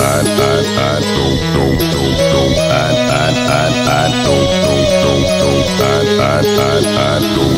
I don't don't don't I I I I don't don't don't I I I I don't.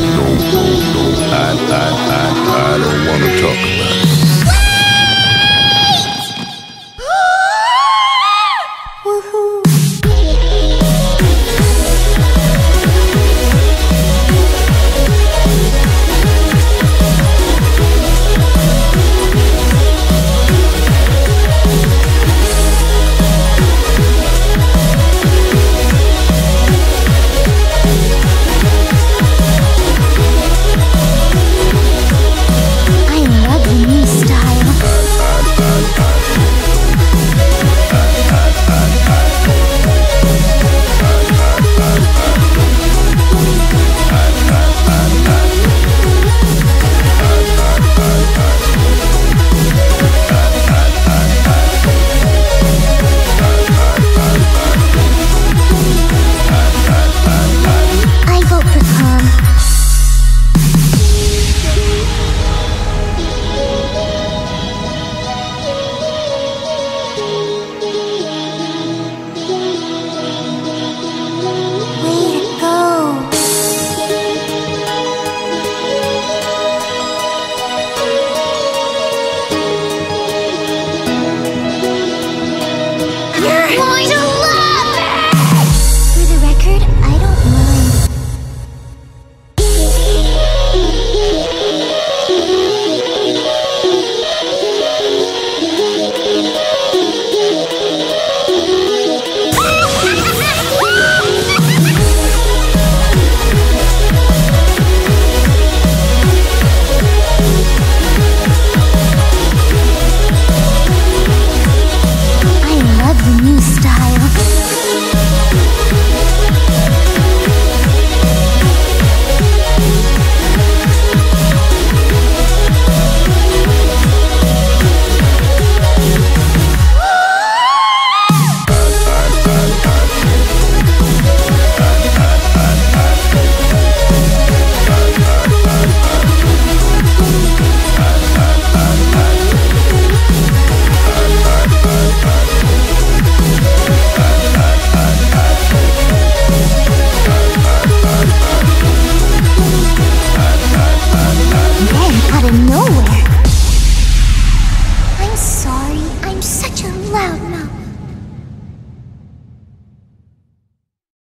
Loudmouth.